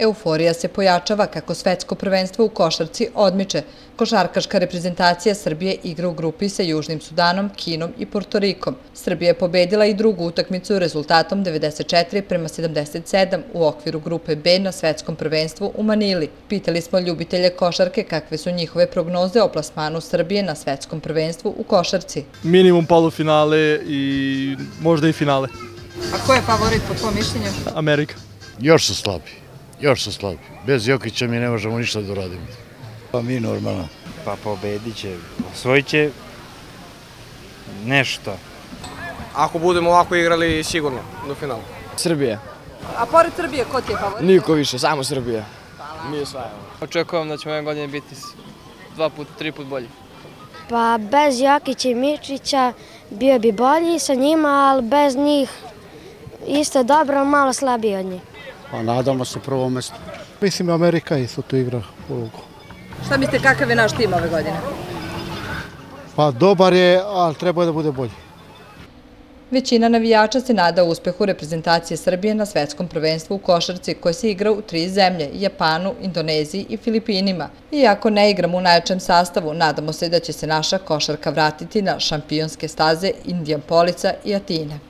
euforija se pojačava kako svetsko prvenstvo u košarci odmiče. Košarkaška reprezentacija Srbije igra u grupi sa Južnim Sudanom, Kinom i Portorikom. Srbija je pobedila i drugu utakmicu rezultatom 94 prema 77 u okviru grupe B na svetskom prvenstvu u Manili. Pitali smo ljubitelje košarke kakve su njihove prognoze o plasmanu Srbije na svetskom prvenstvu u košarci. Minimum polufinale i možda i finale. A ko je favorit po tvojom mišljenju? Amerika. Još su slabi, još su slabi. Bez Jokića mi ne možemo ništa da uradimo. Pa mi normalno. Pa pobedit će, osvojit će nešto. Ako budemo ovako igrali, sigurno, do finala. Srbije. A pored Srbije, ko ti je favorit? Niko više, samo Srbija. Mi osvajamo. Očekujem da ćemo ove godine biti dva put, tri put bolji. Pa bez Jokića i Mičića bio bi bolji sa njima, ali bez njih isto dobro, malo slabiji od njih. Pa nadamo se prvo mesto. Mislim Amerika isto tu igra ulogu. Šta mislite kakav je naš tim ove godine? Pa dobar je, ali treba da bude bolji. Većina navijača se nada uspehu reprezentacije Srbije na svetskom prvenstvu u košarci koje se igra u tri zemlje, Japanu, Indoneziji i Filipinima. Iako ne igramo u najjačem sastavu, nadamo se da će se naša košarka vratiti na šampionske staze Indijan Polica i Atine.